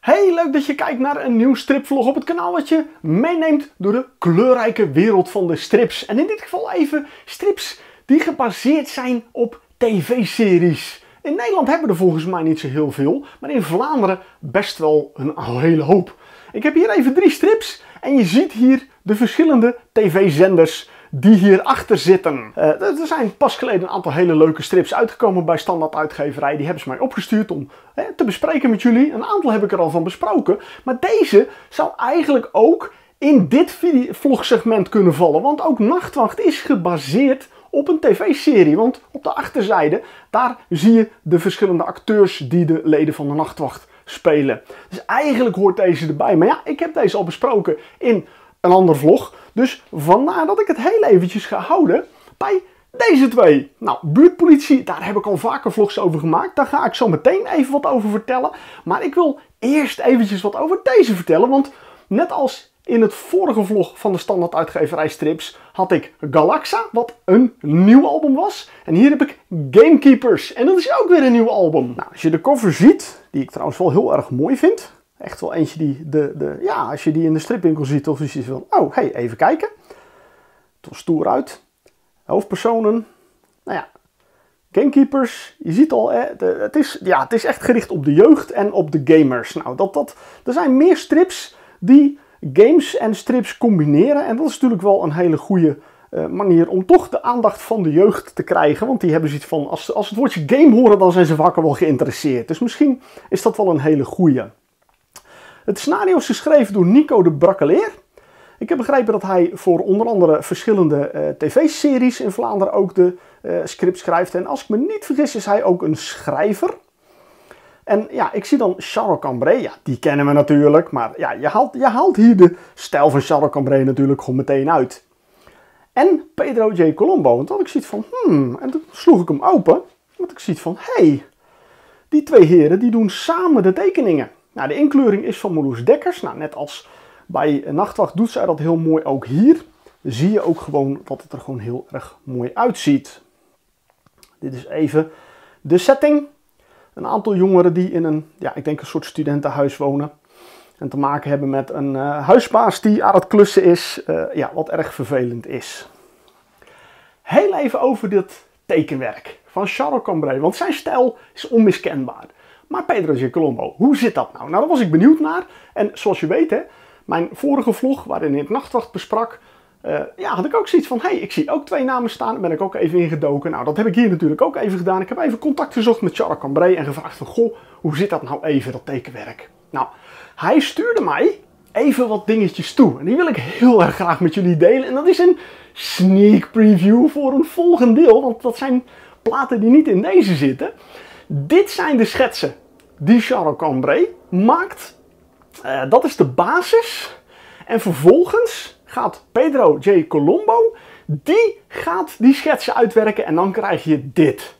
Hey, leuk dat je kijkt naar een nieuw stripvlog op het kanaal wat je meeneemt door de kleurrijke wereld van de strips. En in dit geval even strips die gebaseerd zijn op tv-series. In Nederland hebben we er volgens mij niet zo heel veel, maar in Vlaanderen best wel een hele hoop. Ik heb hier even drie strips en je ziet hier de verschillende tv-zenders die hierachter zitten. Uh, er zijn pas geleden een aantal hele leuke strips uitgekomen bij Standaard Uitgeverij. Die hebben ze mij opgestuurd om te bespreken met jullie. Een aantal heb ik er al van besproken. Maar deze zou eigenlijk ook in dit vlogsegment kunnen vallen. Want ook Nachtwacht is gebaseerd op een tv-serie. Want op de achterzijde, daar zie je de verschillende acteurs die de leden van de Nachtwacht spelen. Dus eigenlijk hoort deze erbij. Maar ja, ik heb deze al besproken in een ander vlog. Dus vandaar dat ik het heel eventjes ga houden bij deze twee. Nou, buurtpolitie, daar heb ik al vaker vlogs over gemaakt. Daar ga ik zo meteen even wat over vertellen. Maar ik wil eerst eventjes wat over deze vertellen. Want net als in het vorige vlog van de standaard uitgeverij strips had ik Galaxa, wat een nieuw album was. En hier heb ik Gamekeepers. En dat is ook weer een nieuw album. Nou, als je de cover ziet, die ik trouwens wel heel erg mooi vind. Echt wel eentje die, de, de, ja, als je die in de stripwinkel ziet, of is je van, oh, hey, even kijken. Het stoer uit. Hoofdpersonen, nou ja, Gamekeepers, je ziet al, hè, het, is, ja, het is echt gericht op de jeugd en op de gamers. Nou, dat, dat, er zijn meer strips die games en strips combineren. En dat is natuurlijk wel een hele goede uh, manier om toch de aandacht van de jeugd te krijgen. Want die hebben zoiets van, als, als het woordje game horen, dan zijn ze vaker wel geïnteresseerd. Dus misschien is dat wel een hele goede. Het scenario is geschreven door Nico de Brakkeleer. Ik heb begrepen dat hij voor onder andere verschillende uh, tv-series in Vlaanderen ook de uh, script schrijft. En als ik me niet vergis is hij ook een schrijver. En ja, ik zie dan Charles Cambrai. Ja, die kennen we natuurlijk. Maar ja, je haalt, je haalt hier de stijl van Charles Cambrai natuurlijk gewoon meteen uit. En Pedro J. Colombo. Want toen ik ziet van, hmm. En toen sloeg ik hem open. Want ik zie van, hé. Hey, die twee heren die doen samen de tekeningen. Nou, de inkleuring is van Marloes Dekkers. Nou, net als bij Nachtwacht doet zij dat heel mooi ook hier. Zie je ook gewoon dat het er gewoon heel erg mooi uitziet. Dit is even de setting. Een aantal jongeren die in een, ja, ik denk een soort studentenhuis wonen. En te maken hebben met een uh, huisbaas die aan het klussen is. Uh, ja, wat erg vervelend is. Heel even over dit tekenwerk van Charles Cambrai. Want zijn stijl is onmiskenbaar. Maar Pedro. Colombo, hoe zit dat nou? Nou, daar was ik benieuwd naar. En zoals je weet, mijn vorige vlog waarin ik Nachtwacht besprak, uh, ja, had ik ook zoiets van, hey, ik zie ook twee namen staan. Daar ben ik ook even ingedoken. Nou, dat heb ik hier natuurlijk ook even gedaan. Ik heb even contact gezocht met Charles Cambrai en gevraagd van, goh, hoe zit dat nou even, dat tekenwerk? Nou, hij stuurde mij even wat dingetjes toe. En die wil ik heel erg graag met jullie delen. En dat is een sneak preview voor een volgend deel. Want dat zijn platen die niet in deze zitten. Dit zijn de schetsen die Charles Cambrai maakt. Uh, dat is de basis. En vervolgens gaat Pedro J. Colombo, die gaat die schetsen uitwerken en dan krijg je dit.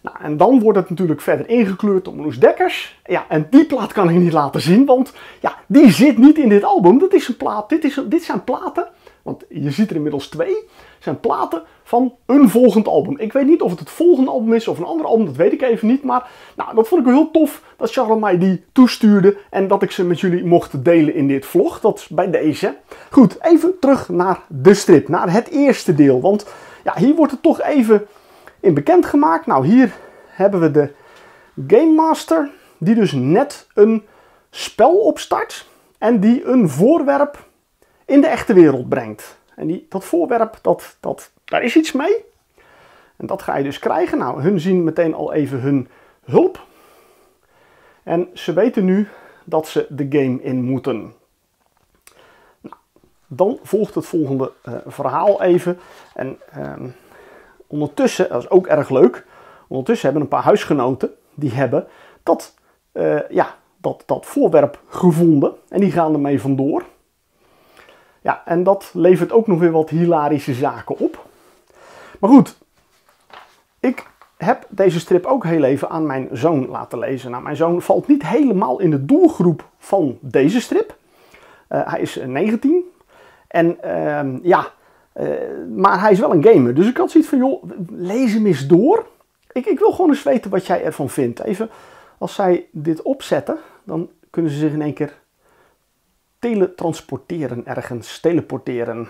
Nou, en dan wordt het natuurlijk verder ingekleurd door Moes Dekkers. Ja, en die plaat kan ik niet laten zien, want ja, die zit niet in dit album. Dat is een plaat, dit, is, dit zijn platen, want je ziet er inmiddels twee, zijn platen van een volgend album. Ik weet niet of het het volgende album is of een ander album, dat weet ik even niet. Maar nou, dat vond ik wel heel tof dat Charles mij die toestuurde en dat ik ze met jullie mocht delen in dit vlog. Dat is bij deze. Goed, even terug naar de strip, naar het eerste deel. Want ja, hier wordt het toch even in bekend gemaakt. Nou, hier hebben we de Game Master, die dus net een spel opstart en die een voorwerp in de echte wereld brengt. En die, dat voorwerp, dat, dat, daar is iets mee. En dat ga je dus krijgen. Nou, hun zien meteen al even hun hulp. En ze weten nu dat ze de game in moeten. Nou, dan volgt het volgende uh, verhaal even. En uh, ondertussen, dat is ook erg leuk. Ondertussen hebben een paar huisgenoten, die hebben dat, uh, ja, dat, dat voorwerp gevonden. En die gaan ermee vandoor. Ja, en dat levert ook nog weer wat hilarische zaken op. Maar goed, ik heb deze strip ook heel even aan mijn zoon laten lezen. Nou, mijn zoon valt niet helemaal in de doelgroep van deze strip. Uh, hij is 19. En uh, ja, uh, maar hij is wel een gamer. Dus ik had zoiets van, joh, lees hem eens door. Ik, ik wil gewoon eens weten wat jij ervan vindt. Even, als zij dit opzetten, dan kunnen ze zich in één keer teletransporteren ergens, teleporteren.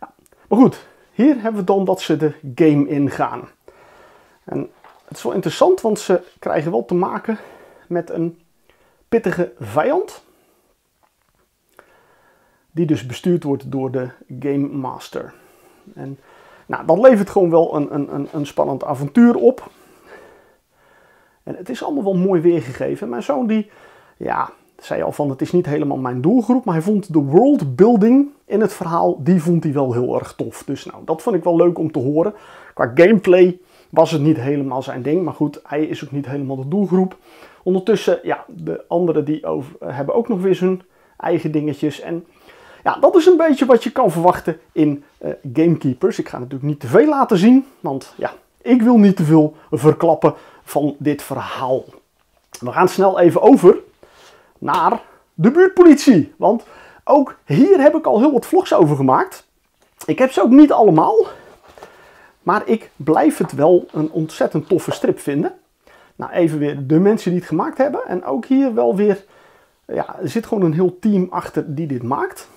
Ja. Maar goed, hier hebben we dan dat ze de game ingaan. En het is wel interessant, want ze krijgen wel te maken met een pittige vijand. Die dus bestuurd wordt door de Game Master. En nou, dat levert gewoon wel een, een, een spannend avontuur op. En het is allemaal wel mooi weergegeven. Mijn zoon die, ja, zei al van het is niet helemaal mijn doelgroep. Maar hij vond de worldbuilding in het verhaal, die vond hij wel heel erg tof. Dus nou, dat vond ik wel leuk om te horen. Qua gameplay was het niet helemaal zijn ding. Maar goed, hij is ook niet helemaal de doelgroep. Ondertussen, ja, de anderen die over, hebben ook nog weer zijn eigen dingetjes. En ja, dat is een beetje wat je kan verwachten in uh, Gamekeepers. Ik ga natuurlijk niet te veel laten zien, want ja, ik wil niet te veel verklappen van dit verhaal. We gaan snel even over naar de buurtpolitie. Want ook hier heb ik al heel wat vlogs over gemaakt. Ik heb ze ook niet allemaal. Maar ik blijf het wel een ontzettend toffe strip vinden. Nou, even weer de mensen die het gemaakt hebben. En ook hier wel weer, ja, er zit gewoon een heel team achter die dit maakt.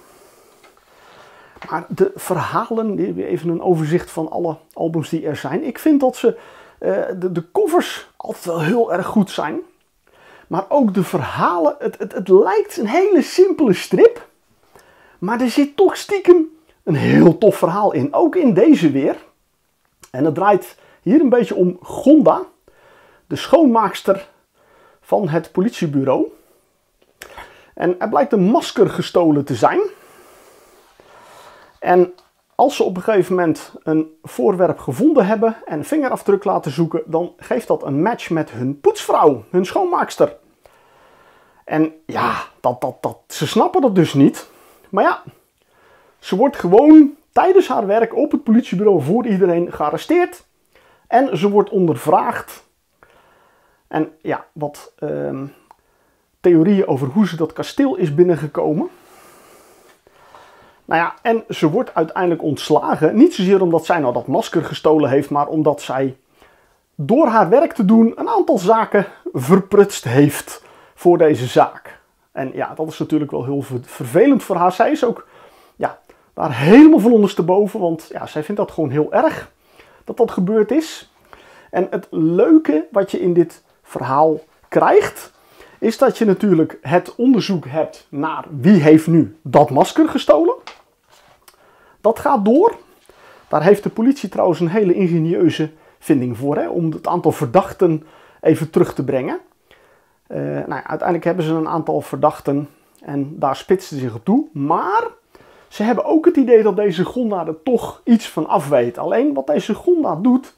Maar de verhalen, even een overzicht van alle albums die er zijn. Ik vind dat ze, uh, de, de, covers altijd wel heel erg goed zijn. Maar ook de verhalen, het, het, het lijkt een hele simpele strip. Maar er zit toch stiekem een heel tof verhaal in. Ook in deze weer. En het draait hier een beetje om Gonda, de schoonmaakster van het politiebureau. En er blijkt een masker gestolen te zijn. En als ze op een gegeven moment een voorwerp gevonden hebben en vingerafdruk laten zoeken, dan geeft dat een match met hun poetsvrouw, hun schoonmaakster. En ja, dat, dat, dat, ze snappen dat dus niet. Maar ja, ze wordt gewoon tijdens haar werk op het politiebureau voor iedereen gearresteerd. En ze wordt ondervraagd. En ja, wat uh, theorieën over hoe ze dat kasteel is binnengekomen. Nou ja, en ze wordt uiteindelijk ontslagen. Niet zozeer omdat zij nou dat masker gestolen heeft, maar omdat zij door haar werk te doen een aantal zaken verprutst heeft voor deze zaak. En ja, dat is natuurlijk wel heel vervelend voor haar. Zij is ook ja, daar helemaal van ondersteboven, want ja, zij vindt dat gewoon heel erg dat dat gebeurd is. En het leuke wat je in dit verhaal krijgt, is dat je natuurlijk het onderzoek hebt naar wie heeft nu dat masker gestolen. Dat gaat door. Daar heeft de politie trouwens een hele ingenieuze vinding voor, hè, om het aantal verdachten even terug te brengen. Uh, nou uiteindelijk hebben ze een aantal verdachten en daar spitsen ze zich op toe. Maar ze hebben ook het idee dat deze Gonda er toch iets van af weet. Alleen wat deze Gonda doet,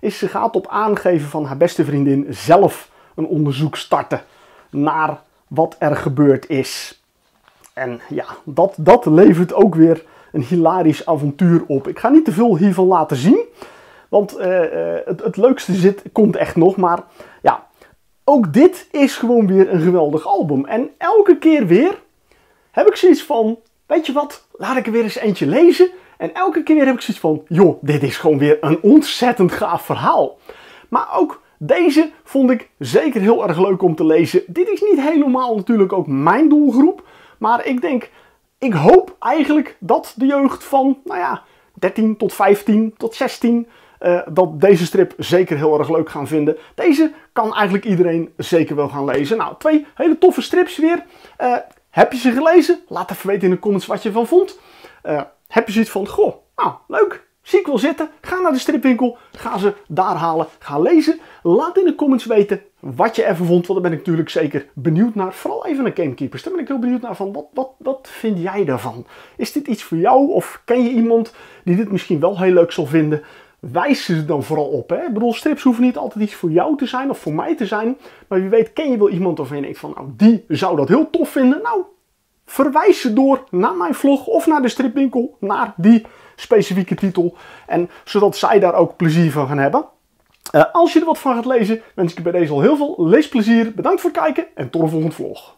is ze gaat op aangeven van haar beste vriendin zelf een onderzoek starten naar wat er gebeurd is. En ja, dat, dat levert ook weer een hilarisch avontuur op. Ik ga niet te veel hiervan laten zien, want uh, het, het leukste zit, komt echt nog. Maar ja, ook dit is gewoon weer een geweldig album. En elke keer weer heb ik zoiets van, weet je wat, laat ik er weer eens eentje lezen. En elke keer weer heb ik zoiets van, joh, dit is gewoon weer een ontzettend gaaf verhaal. Maar ook deze vond ik zeker heel erg leuk om te lezen. Dit is niet helemaal natuurlijk ook mijn doelgroep. Maar ik denk, ik hoop eigenlijk dat de jeugd van, nou ja, 13 tot 15 tot 16 uh, dat deze strip zeker heel erg leuk gaan vinden. Deze kan eigenlijk iedereen zeker wel gaan lezen. Nou, twee hele toffe strips weer. Uh, heb je ze gelezen? Laat even weten in de comments wat je ervan vond. Uh, heb je zoiets van, goh, nou, leuk, zie ik wel zitten. Ga naar de stripwinkel, ga ze daar halen, ga lezen. Laat in de comments weten wat je ervan vond, want daar ben ik natuurlijk zeker benieuwd naar. Vooral even naar Gamekeepers, daar ben ik heel benieuwd naar van, wat, wat, wat vind jij daarvan? Is dit iets voor jou of ken je iemand die dit misschien wel heel leuk zal vinden? wijs ze dan vooral op. Hè? Ik bedoel, strips hoeven niet altijd iets voor jou te zijn of voor mij te zijn. Maar wie weet ken je wel iemand of je denkt van, nou die zou dat heel tof vinden. Nou, verwijs ze door naar mijn vlog of naar de stripwinkel, naar die specifieke titel. En zodat zij daar ook plezier van gaan hebben. Uh, als je er wat van gaat lezen, wens ik je bij deze al heel veel leesplezier. Bedankt voor het kijken en tot de volgende vlog.